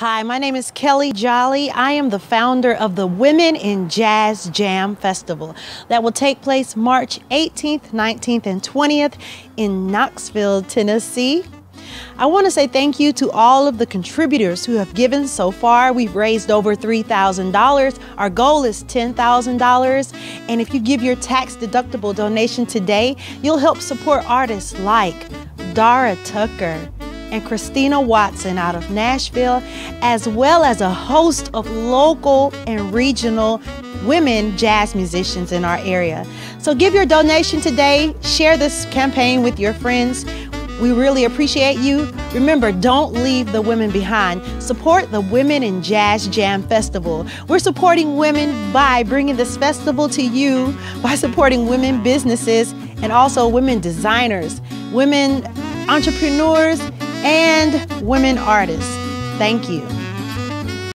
Hi, my name is Kelle Jolly. I am the founder of the Women in Jazz Jam Festival that will take place March 18th, 19th, and 20th in Knoxville, Tennessee. I want to say thank you to all of the contributors who have given so far. We've raised over $3,000. Our goal is $10,000. And if you give your tax deductible donation today, you'll help support artists like Dara Tucker, and Christina Watson out of Nashville, as well as a host of local and regional women jazz musicians in our area. So give your donation today, share this campaign with your friends. We really appreciate you. Remember, don't leave the women behind. Support the Women in Jazz Jam Festival. We're supporting women by bringing this festival to you, by supporting women businesses and also women designers, women entrepreneurs, and women artists. Thank you.